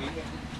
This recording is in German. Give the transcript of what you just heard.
Okay.